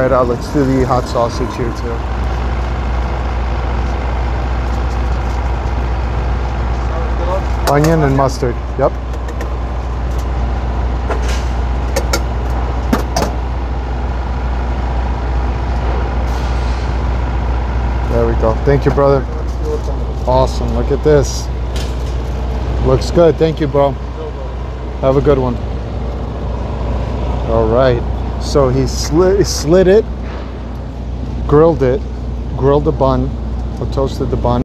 Right out, let's do the hot sausage here too. Onion and mustard. Yep. There we go. Thank you, brother. Awesome. Look at this. Looks good. Thank you, bro. Have a good one. All right. So he slit, slid it, grilled it, grilled the bun, or toasted the bun.